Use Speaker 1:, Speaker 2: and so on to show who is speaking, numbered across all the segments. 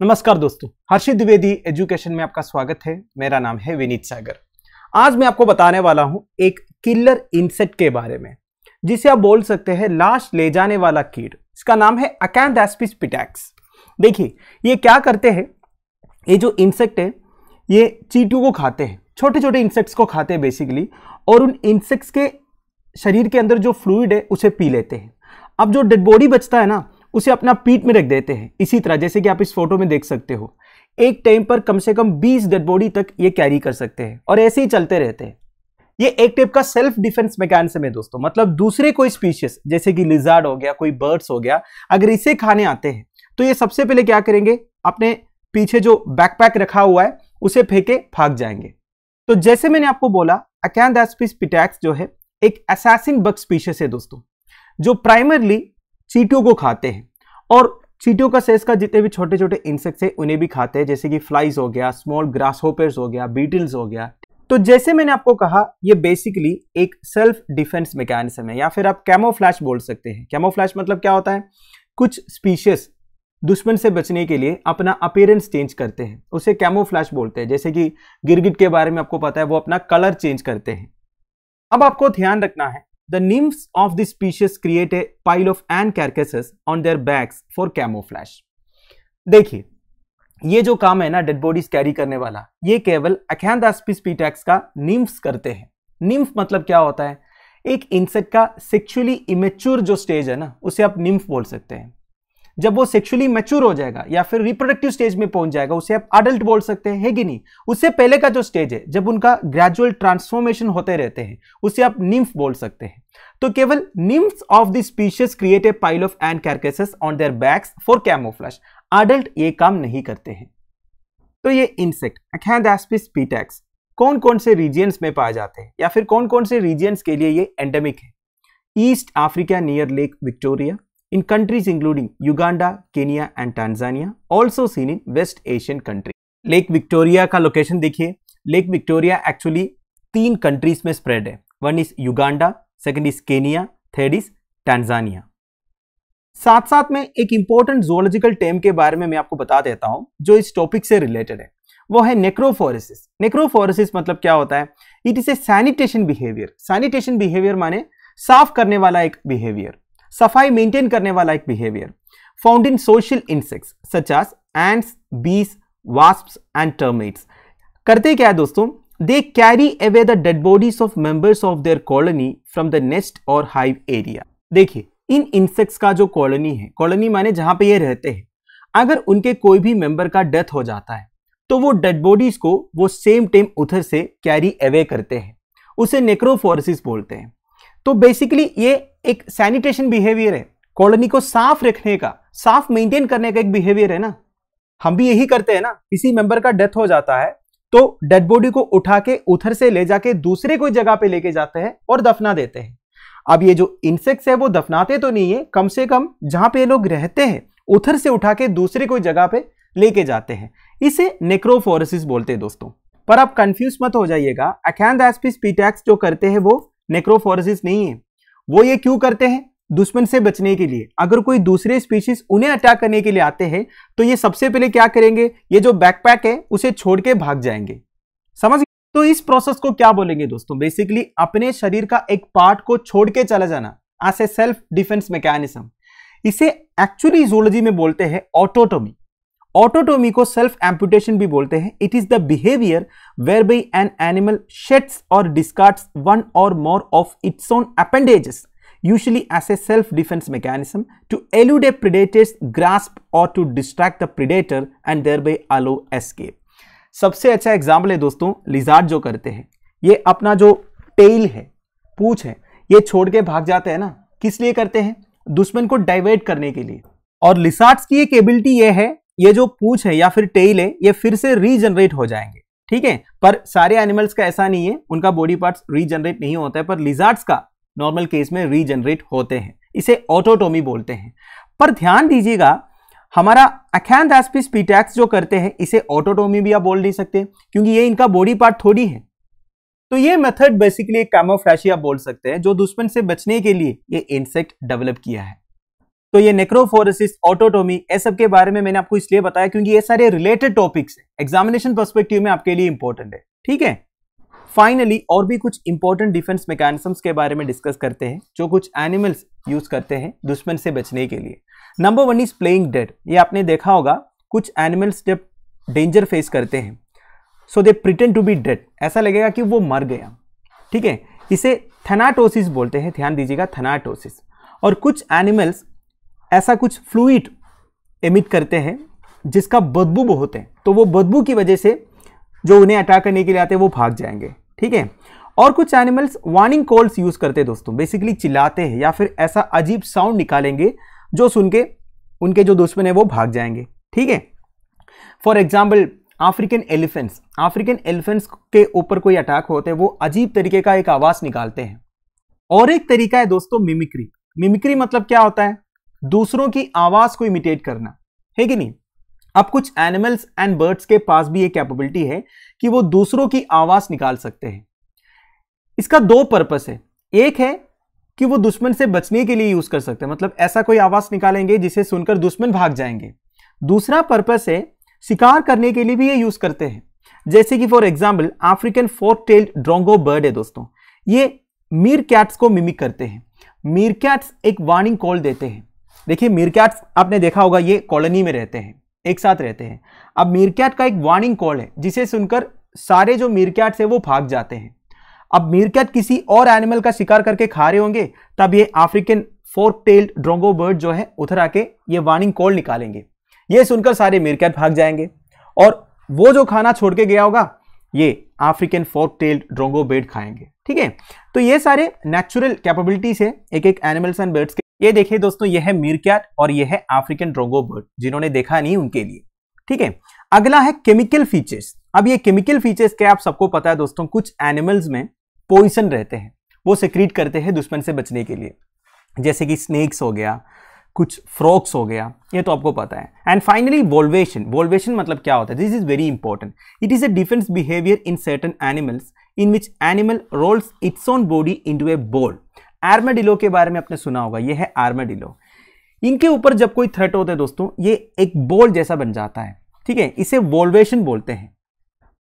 Speaker 1: नमस्कार दोस्तों, हर्षित द्विवेदी एजुकेशन में आपका स्वागत है। मेरा नाम है विनीत सागर। आज मैं आपको बताने वाला हूँ एक किलर इंसेक्ट के बारे में, जिसे आप बोल सकते हैं लाश ले जाने वाला कीट। इसका नाम है अकैंथेस्पिस पिटैक्स देखिए, ये क्या करते हैं? ये जो इंसेक्ट है, ये चीटू को खाते हैं छोटे छोटे इंसेक्ट्स को खाते हैं बेसिकली और उन इंसेक्ट्स के शरीर के अंदर जो फ्लूइड है, उसे पी लेते हैं। अब जो डेड बॉडी बचता है ना उसे अपना पीठ में रख देते हैं। इसी तरह, जैसे कि आप इस फ़ोटो में देख सकते हो। एक टाइम पर कम से कम 20 डेड बॉडी तक ये कैरी कर सकते हैं और ऐसे ही चलते रहते हैं। ये एक टाइप का सेल्फ डिफेंस मैकेनिज्म है दोस्तों। मतलब दूसरे कोई स्पीशीज जैसे कि लिजार्ड हो गया, कोई बर्ड्स हो गया, अगर इसे खाने आते हैं तो ये सबसे पहले क्या करेंगे? अपने पीछे जो बैकपैक रखा हुआ है, उसे फेंके, भाग जाएँगे। तो जैसे मैंने आपको बोला अकैंथेस्पिस पिटैक्स जो है, एक असैसिन बग स्पीशीज है दोस्तों, जो प्राइमरली चीटियों को खाते हैं। और चीटियों का सेस का जितने भी छोटे छोटे इंसेक्ट्स हैं, उन्हें भी खाते हैं, जैसे कि फ्लाइज हो गया स्मॉल ग्रास होपर्स हो गया बीटल्स हो गया। तो जैसे मैंने आपको कहा, ये बेसिकली एक सेल्फ डिफेंस मैकेनिज्म है, या फिर आप कैमोफ्लैश बोल सकते हैं। कैमोफ्लैश मतलब क्या होता है? कुछ स्पीशीज दुश्मन से बचने के लिए अपना अपेयरेंस चेंज करते हैं। उसे कैमोफ्लैश बोलते हैं। जैसे कि गिरगिट के बारे में आपको पता है, वो अपना कलर चेंज करते हैं। अब आपको ध्यान रखना है The nymphs of this species create a pile of ant carcasses on their backs for camouflage. देखिए, ये जो काम है ना डेड बॉडीज कैरी करने वाला, ये केवल अखैंदास्पिस पीटैक्स का निम्फ्स करते हैं। निम्फ मतलब क्या होता है? एक इंसेक्ट का सेक्सुअली इमेच्योर जो स्टेज है ना, उसे आप निम्फ बोल सकते हैं। जब वो सेक्सुअली मैच्योर हो जाएगा या फिर रिप्रोडक्टिव स्टेज में पहुँच जाएगा, उसे आप अडल्ट बोल सकते हैं कि नहीं? उससे पहले का जो स्टेज है, जब उनका ग्रेजुअल ट्रांसफॉर्मेशन होते रहते हैं, उसे आप निम्फ बोल सकते हैं। तो केवल nymph of the species create a pile of ant carcasses on their backs for camouflage adult ये काम नहीं करते हैं। तो ये इंसेक्ट अखैंदास्पिस पीटैक्स कौन कौन से रीजियंस में पाए जाते हैं? या फिर कौन कौन से रीजियंस के लिए ये एंडेमिक है? East Africa near Lake Victoria in countries including Uganda, Kenya and Tanzania, also seen in West Asian country. Lake Victoria का लोकेशन देखिए। लेक विक्टोरिया एक्चुअली तीन कंट्रीज़ में स्प्रेड है। One is Uganda second is Kenya third is Tanzania साथ साथ में एक important zoological टेम के बारे में मैं आपको बता देता हूँ जो इस टॉपिक से रिलेटेड है। वो है नेक्रोफोरेसिस नेक्रोफोरेसिस मतलब क्या होता है? It is a sanitation behaviour sanitation behaviour माने साफ़ करने वाला एक बिहेवियर सफ़ाई मेंटेन करने वाला एक behaviour found in social insects such as ants bees wasps and termites करते क्या है दोस्तों? They carry away the dead bodies of members of their colony from the nest or hive area देखिए, इन insects का जो कॉलोनी है colony माने जहाँ पे ये रहते हैं, अगर उनके कोई भी मेंबर का डेथ हो जाता है तो वो डेड बॉडीज को वो सेम टाइम उधर से कैरी अवे करते हैं. उसे नेक्रोफोरसिस बोलते हैं. तो बेसिकली ये एक सैनिटेशन बिहेवियर है। कॉलोनी को साफ़ रखने का, साफ़ मेंटेन करने का एक बिहेवियर है ना। हम भी यही करते हैं ना। किसी मेंबर का डेथ हो जाता है तो डेड बॉडी को उठा के उधर से ले जाके दूसरे कोई जगह पे लेके जाते हैं और दफना देते हैं। अब ये जो इंसेक्ट्स है वो दफनाते तो नहीं है, कम से कम जहाँ पे लोग रहते हैं, उधर से उठा के दूसरे कोई जगह पे लेके जाते हैं। इसे नेक्रोफोरेसिस बोलते हैं दोस्तों। पर आप कंफ्यूज मत हो जाइएगा। अखैंदास्पिस पीटैक्स जो करते हैं वो नेक्रोफोरेसिस नहीं है। वो ये क्यों करते हैं? दुश्मन से बचने के लिए। अगर कोई दूसरे स्पीशीज उन्हें अटैक करने के लिए आते हैं तो ये सबसे पहले क्या करेंगे? ये जो बैकपैक है, उसे छोड़ के भाग जाएँगे। समझ तो इस प्रोसेस को क्या बोलेंगे दोस्तों? बेसिकली अपने शरीर का एक पार्ट को छोड़ के चला जाना as a self defence mechanism इसे एक्चुअली जोलॉजी में बोलते हैं ऑटोटोमी ऑटोटोमी को सेल्फ एम्पुटेशन भी बोलते हैं। It is the behaviour whereby an animal sheds or discards one or more of its own appendages usually as a self-defense mechanism to elude a predator's grasp or to distract the predator and thereby allow escape. सबसे अच्छा example है दोस्तों lizard जो करते हैं। ये अपना जो टेल है, पूछ है, ये छोड़ के भाग जाते हैं ना, किस लिए करते हैं? दुश्मन को डाइवर्ट करने के लिए। और लिसार्ड्स की एक एबिलिटी ये है, ये जो पूछ है या फिर टेल है, ये फिर से रीजनरेट हो जाएँगे। ठीक है? पर सारे एनिमल्स का ऐसा नहीं है, उनका बॉडी पार्ट्स रीजनरेट नहीं होता है पर लिजार्ड्स का नॉर्मल केस में रीजनरेट होते हैं। इसे ऑटोटोमी बोलते हैं। पर ध्यान दीजिएगा, हमारा अखैंथेस्पिस पीटैक्स जो करते हैं, इसे ऑटोटोमी भी आप बोल नहीं सकते, क्योंकि ये इनका बॉडी पार्ट थोड़ी है। तो ये मेथड बेसिकली एक कैमोफ्लैशी आप बोल सकते हैं, जो दुश्मन से बचने के लिए ये इंसेक्ट डेवलप किया है। तो ये नेक्रोफोरेसिस ऑटोटोमी ये सब के बारे में मैंने आपको इसलिए बताया क्योंकि ये सारे रिलेटेड टॉपिक्स एग्जामिनेशन पर्सपेक्टिव में आपके लिए इंपॉर्टेंट है। ठीक है? फाइनली और भी कुछ इंपॉर्टेंट डिफेंस मैकेनिज्म्स के बारे में डिस्कस करते हैं, जो कुछ एनिमल्स यूज़ करते हैं दुश्मन से बचने के लिए। Number one is playing dead ये आपने देखा होगा, कुछ एनिमल्स जब डेंजर फेस करते हैं so they pretend to be dead ऐसा लगेगा कि वो मर गया। ठीक है? इसे थनाटोसिस बोलते हैं। ध्यान दीजिएगा थनाटोसिस और कुछ एनिमल्स ऐसा कुछ फ्लूइड एमिट करते हैं, जिसका बदबू बहुत है। तो वो बदबू की वजह से जो उन्हें अटैक करने के लिए आते हैं, वो भाग जाएँगे। ठीक है? और कुछ एनिमल्स वार्निंग कॉल्स यूज़ करते हैं दोस्तों। बेसिकली चिल्लाते हैं या फिर ऐसा अजीब साउंड निकालेंगे जो सुन के उनके जो दुश्मन है, वो भाग जाएँगे। ठीक है? For example African elephants African elephants के ऊपर कोई अटैक होते हैं, वो अजीब तरीके का एक आवाज़ निकालते हैं। और एक तरीका है दोस्तों मिमिक्री मिमिक्री मतलब क्या होता है? दूसरों की आवाज़ को इमिटेट करना। है कि नहीं? अब कुछ एनिमल्स एंड बर्ड्स के पास भी ये कैपेबिलिटी है कि वो दूसरों की आवाज़ निकाल सकते हैं। इसका दो पर्पस है। एक है कि वो दुश्मन से बचने के लिए यूज़ कर सकते हैं। मतलब ऐसा कोई आवाज़ निकालेंगे जिसे सुनकर दुश्मन भाग जाएँगे। दूसरा पर्पस है, शिकार करने के लिए भी ये यूज़ करते हैं। जैसे कि for example African fork tailed drongo bird है दोस्तों। ये मीर कैट्स को मिमिक करते हैं। मीर कैट्स एक वार्निंग कॉल देते हैं। देखिए मीर कैट्स आपने देखा होगा, ये कॉलोनी में रहते हैं। एक साथ रहते हैं। अब मीर कैट का एक वार्निंग कॉल है, जिसे सुनकर सारे जो मीर कैट्स है वो भाग जाते हैं। अब मीर कैट किसी और एनिमल का शिकार करके खा रहे होंगे, तब ये African fork tailed drongo bird जो है, उधर आके ये वार्निंग कॉल निकालेंगे। ये सुनकर सारे मीरकैट भाग जाएँगे। और वो जो खाना छोड़ के गया होगा, ये African fork tailed drongo bird खाएँगे। ठीक है? तो ये सारे नेचुरल कैपेबिलिटीज है एक एक एनिमल्स एंड बर्ड्स ये देखिए दोस्तों, ये है मीरकैट और ये है अफ्रीकन ड्रोंगो बर्ड जिन्होंने देखा नहीं उनके लिए। ठीक है? अगला है केमिकल फीचर्स अब ये केमिकल फीचर्स क्या आप सबको पता है दोस्तों, कुछ एनिमल्स में पोइसन रहते हैं। वो सिक्रीट करते हैं दुश्मन से बचने के लिए। जैसे कि स्नेक्स हो गया, कुछ फ्रॉक्स हो गया, ये तो आपको पता है। एंड फाइनली वोल्वेशन वोल्वेशन मतलब क्या होता है? This is very important it is a defence behaviour in certain animals in which animal rolls its own body into a ball armadillo के बारे में आपने सुना होगा ये है आर्मेडिलो। इनके ऊपर जब कोई थ्रेट होता है दोस्तों, ये एक बॉल जैसा बन जाता है, ठीक है? इसे वोल्वेशन बोलते हैं।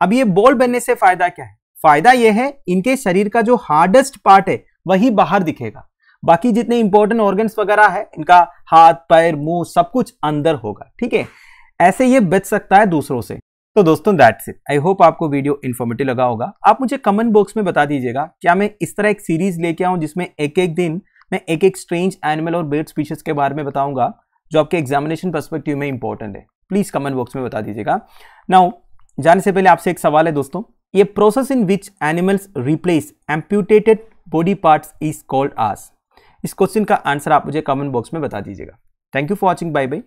Speaker 1: अब ये बॉल बनने से फ़ायदा क्या है? फ़ायदा यह है, इनके शरीर का जो हार्डेस्ट पार्ट है, वही बाहर दिखेगा। बाकी जितने इंपॉर्टेंट ऑर्गन्स वगैरह है, इनका हाथ, पैर, मुँह, सब कुछ अंदर होगा, ठीक है? ऐसे ये बच सकता है दूसरों से। तो दोस्तों दैट्स इट आई होप आपको वीडियो इन्फॉर्मेटिव लगा होगा। आप मुझे कमेंट बॉक्स में बता दीजिएगा, क्या मैं इस तरह एक सीरीज़ लेके आऊँ जिसमें एक एक दिन मैं एक एक स्ट्रेंज एनिमल और बर्ड स्पीशीज के बारे में बताऊँगा, जो आपके एग्जामिनेशन परस्पेक्टिव में इंपॉर्टेंट है। प्लीज़ कमेंट बॉक्स में बता दीजिएगा। नाउ जाने से पहले आपसे एक सवाल है दोस्तों। ये process in which animals replace amputated body parts is called as इस क्वेश्चन का आंसर आप मुझे कमेंट बॉक्स में बता दीजिएगा। Thank you for watching bye bye